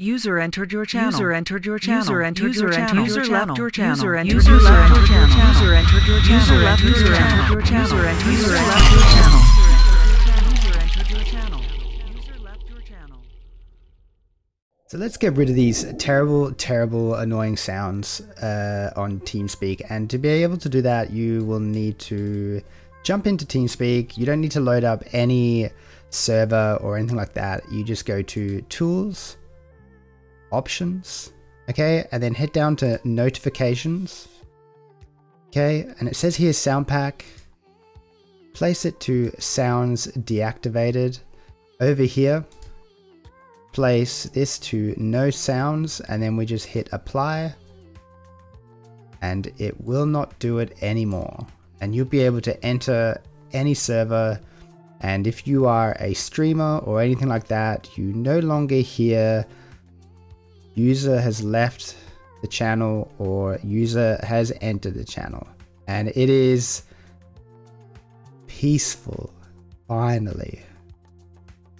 User entered your channel. User entered your channel. User entered User your channel. User left your channel. User entered your channel. channel. User entered your channel. User left your User channel. entered your channel. User entered your left your channel. channel. User entered your channel. User left your channel. So let's get rid of these terrible, terrible, annoying sounds uh, on TeamSpeak. And to be able to do that, you will need to jump into TeamSpeak. You don't need to load up any server or anything like that. You just go to Tools, Options, okay, and then head down to Notifications. Okay, and it says here Sound Pack. Place it to Sounds Deactivated. Over here, place this to no sounds and then we just hit apply and it will not do it anymore and you'll be able to enter any server and if you are a streamer or anything like that you no longer hear user has left the channel or user has entered the channel. And it is peaceful finally